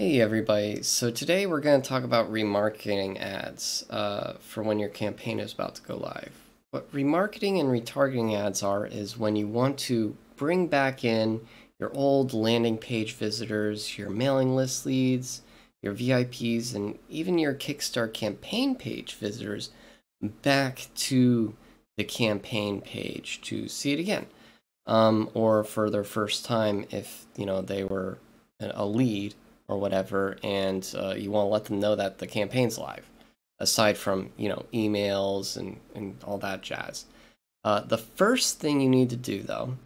Hey everybody, so today we're going to talk about remarketing ads uh, for when your campaign is about to go live. What remarketing and retargeting ads are is when you want to bring back in your old landing page visitors, your mailing list leads, your VIPs, and even your Kickstarter campaign page visitors back to the campaign page to see it again. Um, or for their first time if, you know, they were a lead or whatever, and uh, you want to let them know that the campaign's live, aside from you know emails and and all that jazz. Uh, the first thing you need to do though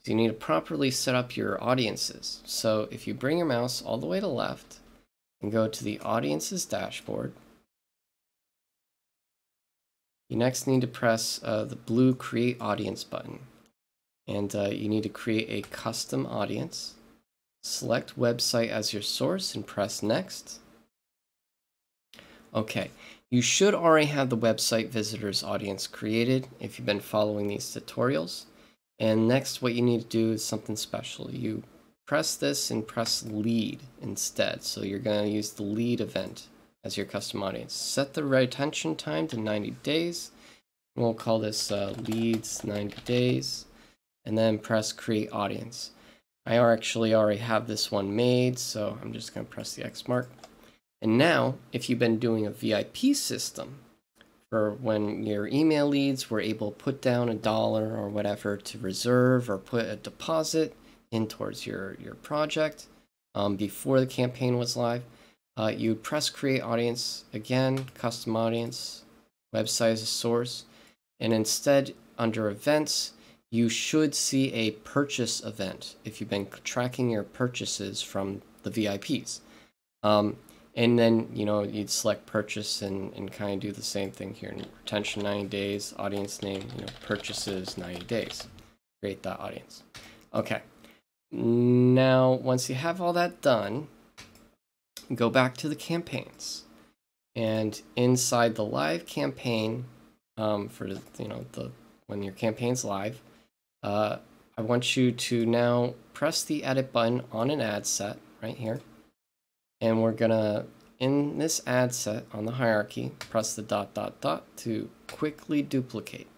is you need to properly set up your audiences. So if you bring your mouse all the way to left and go to the audiences dashboard, you next need to press uh, the blue create audience button. And uh, you need to create a custom audience. Select website as your source and press next. Okay, you should already have the website visitors audience created if you've been following these tutorials. And next, what you need to do is something special. You press this and press lead instead. So you're going to use the lead event as your custom audience. Set the retention time to 90 days. We'll call this uh, leads 90 days. And then press create audience. I actually already have this one made, so I'm just going to press the X mark. And now, if you've been doing a VIP system, for when your email leads were able to put down a dollar or whatever to reserve or put a deposit in towards your, your project um, before the campaign was live, uh, you press create audience again, custom audience, website as a source, and instead under events, you should see a purchase event if you've been tracking your purchases from the VIPs. Um, and then, you know, you'd select purchase and, and kind of do the same thing here. Retention 90 days, audience name, you know, purchases 90 days. Create that audience. Okay. Now, once you have all that done, go back to the campaigns. And inside the live campaign, um, for, you know, the when your campaign's live, uh, I want you to now press the edit button on an ad set right here. And we're gonna, in this ad set on the hierarchy, press the dot dot dot to quickly duplicate.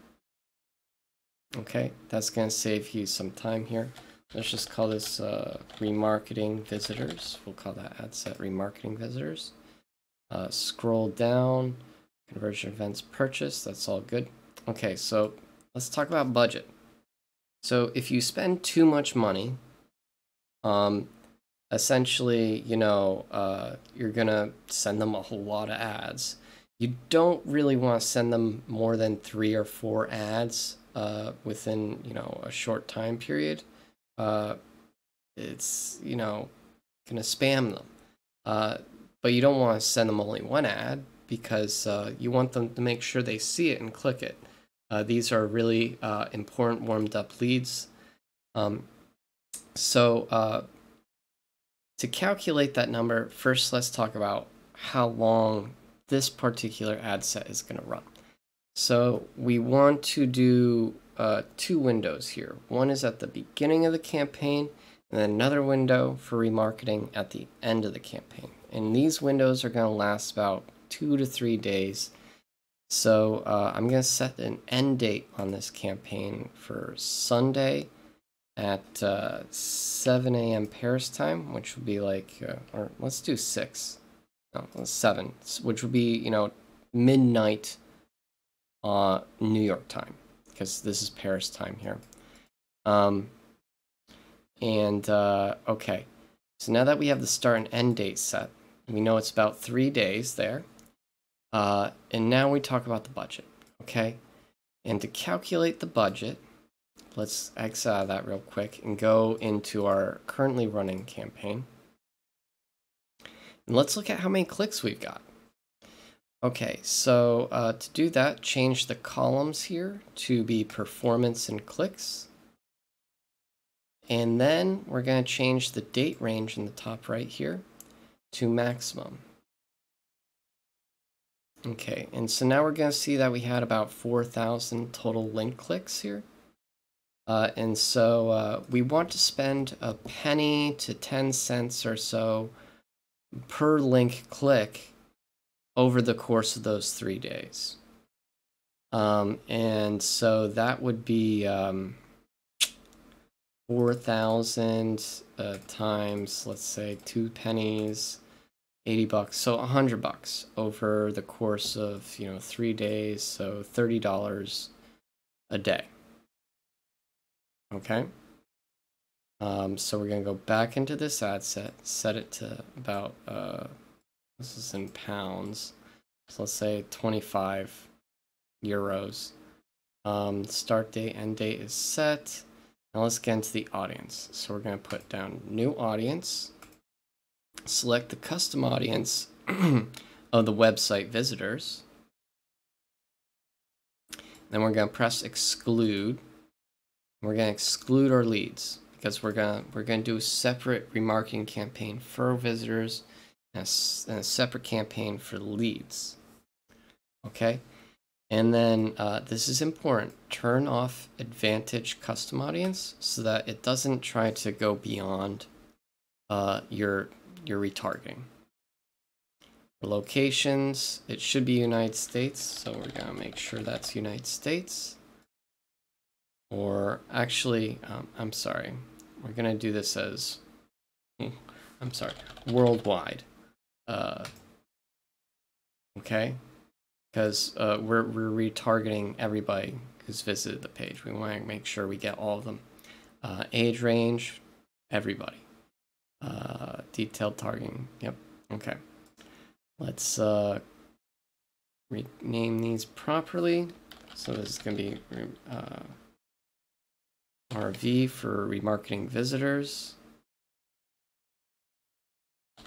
Okay, that's gonna save you some time here. Let's just call this uh, remarketing visitors. We'll call that ad set remarketing visitors. Uh, scroll down, conversion events purchase, that's all good. Okay, so let's talk about budget. So if you spend too much money, um, essentially, you know, uh, you're gonna send them a whole lot of ads. You don't really want to send them more than three or four ads uh, within, you know, a short time period. Uh, it's, you know, gonna spam them. Uh, but you don't want to send them only one ad because uh, you want them to make sure they see it and click it. Uh, these are really uh, important warmed up leads. Um, so uh, to calculate that number, first let's talk about how long this particular ad set is going to run. So we want to do uh, two windows here. One is at the beginning of the campaign, and then another window for remarketing at the end of the campaign. And these windows are going to last about two to three days so uh, I'm going to set an end date on this campaign for Sunday at uh, 7 a.m. Paris time, which would be like, uh, or let's do 6. No, 7, which would be, you know, midnight uh, New York time, because this is Paris time here. Um, and, uh, okay, so now that we have the start and end date set, we know it's about three days there. Uh, and now we talk about the budget, okay? And to calculate the budget, let's X out of that real quick and go into our currently running campaign. And let's look at how many clicks we've got. Okay, so uh, to do that, change the columns here to be performance and clicks. And then we're going to change the date range in the top right here to maximum. Okay, and so now we're going to see that we had about 4,000 total link clicks here. Uh, and so uh, we want to spend a penny to 10 cents or so per link click over the course of those three days. Um, and so that would be um, 4,000 uh, times, let's say, two pennies, 80 bucks. So 100 bucks over the course of, you know, three days. So $30 a day. Okay. Um, so we're to go back into this ad set, set it to about, uh, this is in pounds. So let's say 25 euros. Um, start date, end date is set. Now let's get into the audience. So we're to put down new audience. Select the custom audience of the website visitors. Then we're going to press exclude. We're going to exclude our leads because we're going to we're going to do a separate remarketing campaign for visitors and a, and a separate campaign for leads. Okay. And then uh, this is important. Turn off Advantage Custom Audience so that it doesn't try to go beyond uh, your your retargeting. Locations, it should be United States, so we're gonna make sure that's United States. Or actually, um, I'm sorry, we're gonna do this as, I'm sorry, worldwide. Uh, okay, because uh, we're, we're retargeting everybody who's visited the page. We want to make sure we get all of them. Uh, age range, everybody. Uh, detailed targeting, yep, okay. Let's uh, rename these properly. So this is going to be uh, RV for remarketing visitors.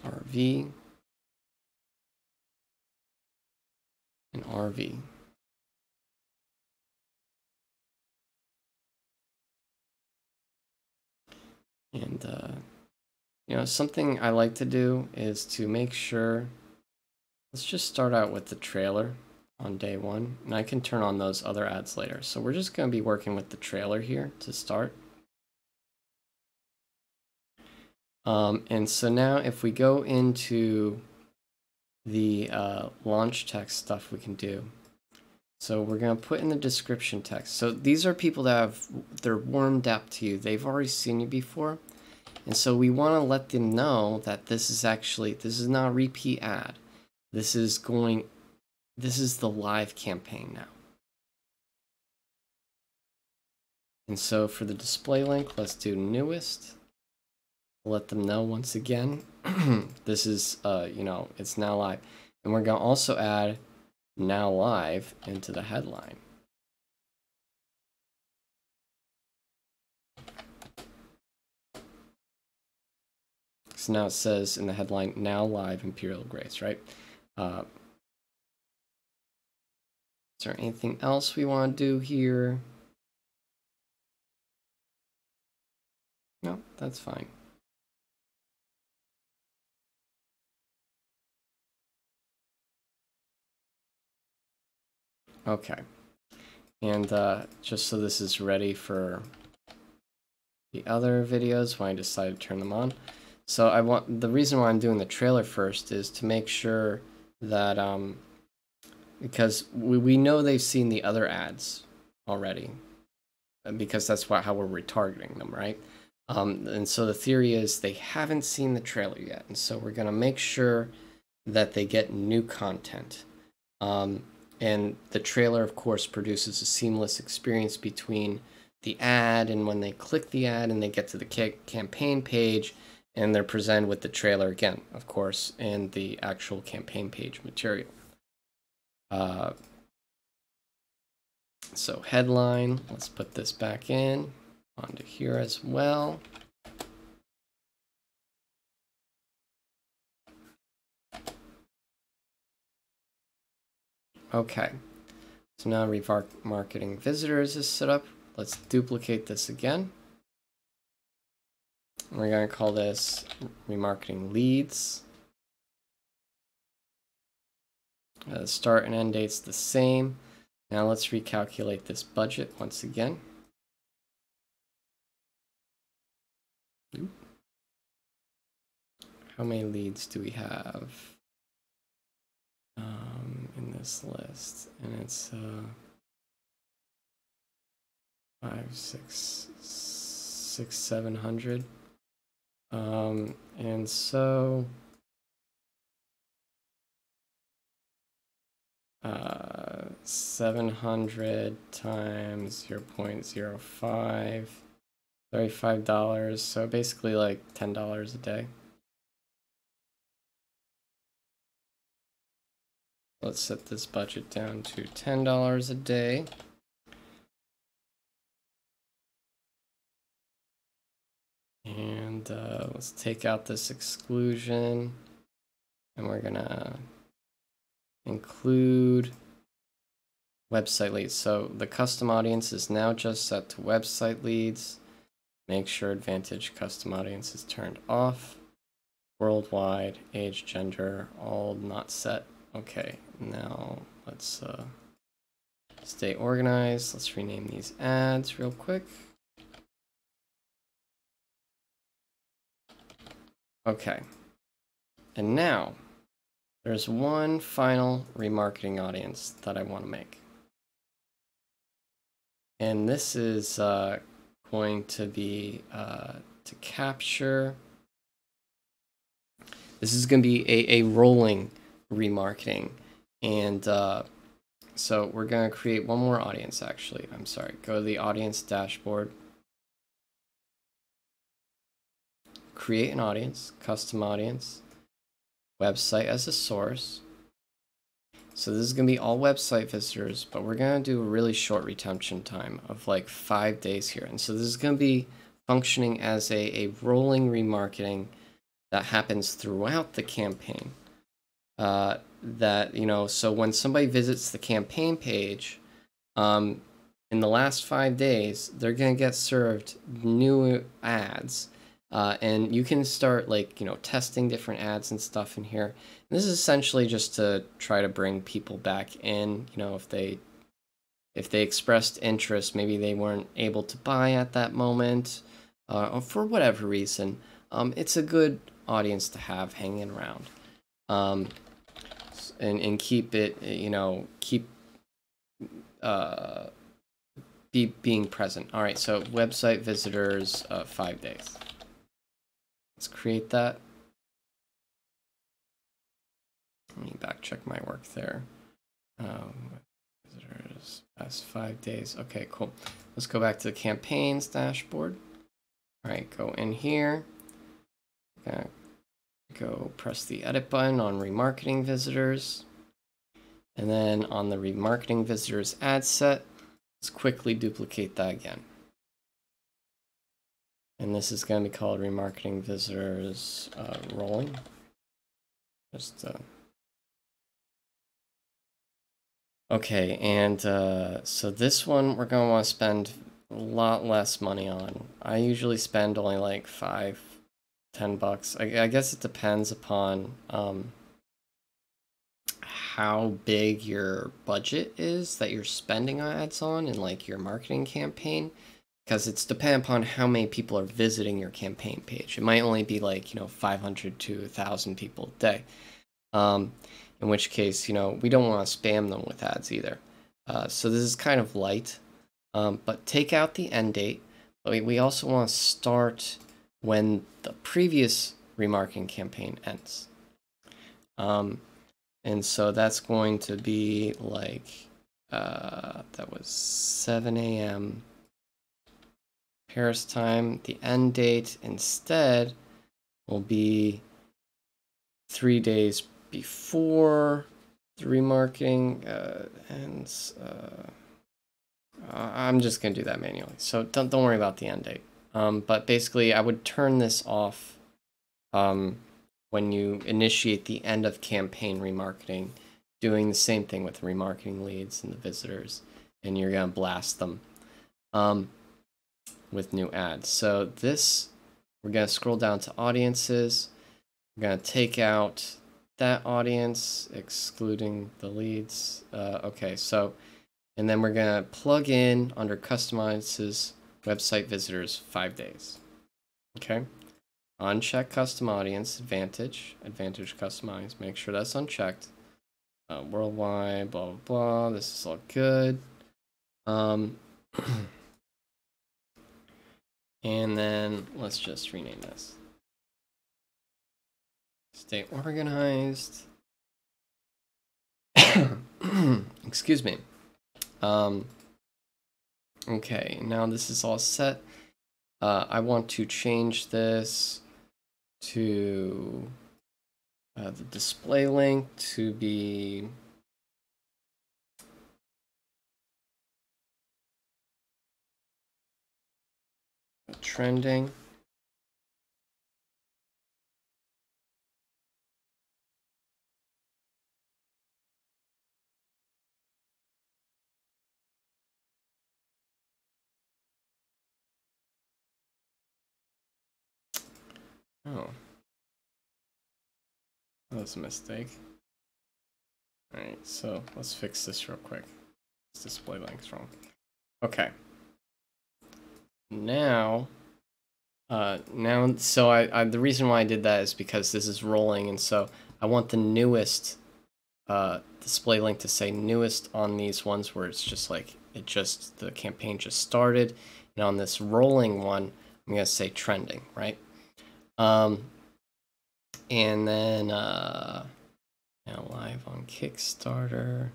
RV. And RV. And, uh, you know, something I like to do is to make sure, let's just start out with the trailer on day one, and I can turn on those other ads later. So we're just going to be working with the trailer here to start. Um, and so now if we go into the uh, launch text stuff we can do. So we're going to put in the description text. So these are people that have, they're warmed up to you. They've already seen you before. And so we want to let them know that this is actually, this is not repeat ad. This is going, this is the live campaign now. And so for the display link, let's do newest let them know once again this is uh you know it's now live and we're going to also add now live into the headline so now it says in the headline now live imperial grace right uh is there anything else we want to do here no that's fine Okay. And uh, just so this is ready for the other videos when I decide to turn them on. So I want the reason why I'm doing the trailer first is to make sure that um, because we, we know they've seen the other ads already because that's what how we're retargeting them, right? Um, and so the theory is they haven't seen the trailer yet, and so we're gonna make sure that they get new content. Um, and the trailer, of course, produces a seamless experience between the ad and when they click the ad and they get to the ca campaign page and they're presented with the trailer again, of course, and the actual campaign page material. Uh, so headline, let's put this back in onto here as well. Okay. So now remarketing visitors is set up. Let's duplicate this again. We're going to call this remarketing leads. Uh, start and end date's the same. Now let's recalculate this budget once again. how many leads do we have um, in this list? And it's uh, five, six, six, seven hundred. Um, and so uh, 700 times 0 0.05 $35 so basically like $10 a day. Let's set this budget down to $10 a day and uh, let's take out this exclusion and we're gonna include website leads. So the custom audience is now just set to website leads. Make sure Advantage custom audience is turned off. Worldwide, age, gender, all not set. Okay, now let's uh, stay organized. Let's rename these ads real quick. Okay, and now there's one final remarketing audience that I want to make. And this is uh, going to be uh, to capture. This is going to be a, a rolling remarketing. And uh, so we're going to create one more audience actually. I'm sorry. Go to the audience dashboard. Create an audience, custom audience website as a source. So this is going to be all website visitors, but we're going to do a really short retention time of like five days here. And so this is going to be functioning as a, a rolling remarketing that happens throughout the campaign. Uh, that, you know, so when somebody visits the campaign page, um, in the last five days, they're going to get served new ads uh, and you can start like, you know, testing different ads and stuff in here. And this is essentially just to try to bring people back in, you know, if they if they expressed interest, maybe they weren't able to buy at that moment, uh, or for whatever reason. Um, it's a good audience to have hanging around, um, and and keep it, you know, keep uh, be being present. All right, so website visitors, uh, five days. Let's create that. Let me back check my work there. Um, visitors past five days. Okay, cool. Let's go back to the campaigns dashboard. All right, go in here. Go press the edit button on remarketing visitors. And then on the remarketing visitors ad set, let's quickly duplicate that again. And this is going to be called remarketing visitors uh, rolling. Just uh... okay, and uh, so this one we're going to want to spend a lot less money on. I usually spend only like five, ten bucks. I, I guess it depends upon um, how big your budget is that you're spending ads on and like your marketing campaign because it's dependent upon how many people are visiting your campaign page. It might only be like, you know, 500 to 1,000 people a day. Um, in which case, you know, we don't want to spam them with ads either. Uh, so this is kind of light, um, but take out the end date. But we also want to start when the previous remarketing campaign ends. Um, and so that's going to be like, uh, that was 7 a.m. Paris time. The end date instead will be three days before the remarketing uh, ends. Uh, I'm just going to do that manually. So don't, don't worry about the end date. Um, but basically, I would turn this off um, when you initiate the end of campaign remarketing, doing the same thing with the remarketing leads and the visitors, and you're going to blast them. Um, with new ads. So this, we're going to scroll down to audiences. We're going to take out that audience, excluding the leads. Uh, okay, so, and then we're going to plug in under customizes website visitors five days. Okay, uncheck custom audience, advantage, advantage custom audience. Make sure that's unchecked. Uh, worldwide, blah, blah, blah. This is all good. Um, and then let's just rename this. Stay organized. Excuse me. Um, okay, now this is all set. Uh, I want to change this to uh, the display link to be trending. Oh. That was a mistake. Alright, so let's fix this real quick. This display link's wrong. Okay. Now, uh, now, so I, I, the reason why I did that is because this is rolling, and so I want the newest uh, display link to say newest on these ones where it's just like, it just, the campaign just started. And on this rolling one, I'm going to say trending, right? Um, and then uh, now live on Kickstarter.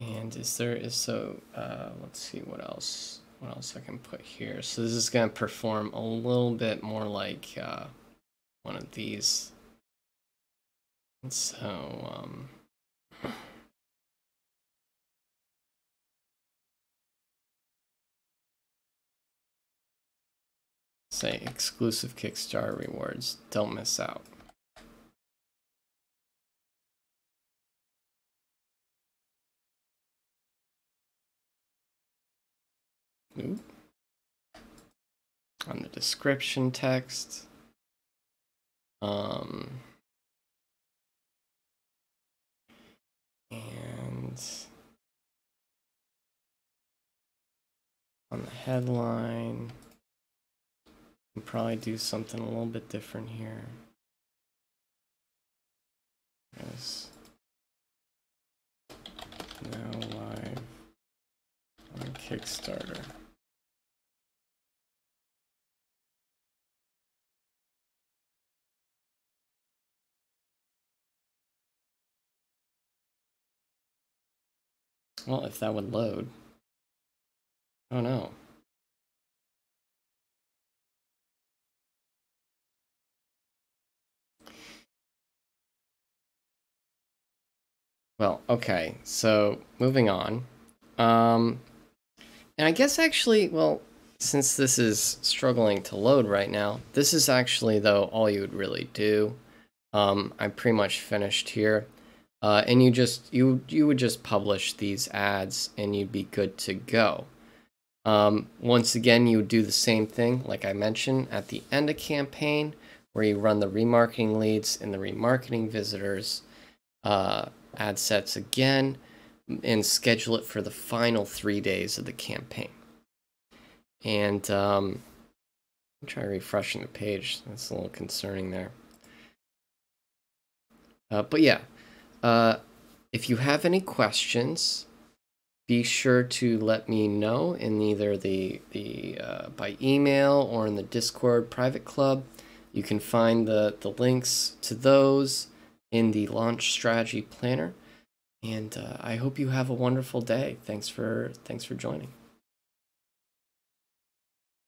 And is there is so uh, let's see what else what else I can put here. So this is gonna perform a little bit more like uh, one of these. And so um, say exclusive Kickstarter rewards. Don't miss out. On the description text. Um, and on the headline probably do something a little bit different here. Yes. Now live on Kickstarter. Well, if that would load. Oh no. Well, okay, so moving on. Um, and I guess actually, well, since this is struggling to load right now, this is actually, though, all you would really do. Um, I'm pretty much finished here. Uh, and you just, you, you would just publish these ads and you'd be good to go. Um, once again, you would do the same thing, like I mentioned, at the end of campaign, where you run the remarketing leads and the remarketing visitors. Uh, ad sets again, and schedule it for the final three days of the campaign. And um, try refreshing the page. That's a little concerning there. Uh, but yeah, uh, if you have any questions, be sure to let me know in either the the uh, by email or in the Discord private club. You can find the the links to those in the launch strategy planner. And uh, I hope you have a wonderful day. Thanks for thanks for joining.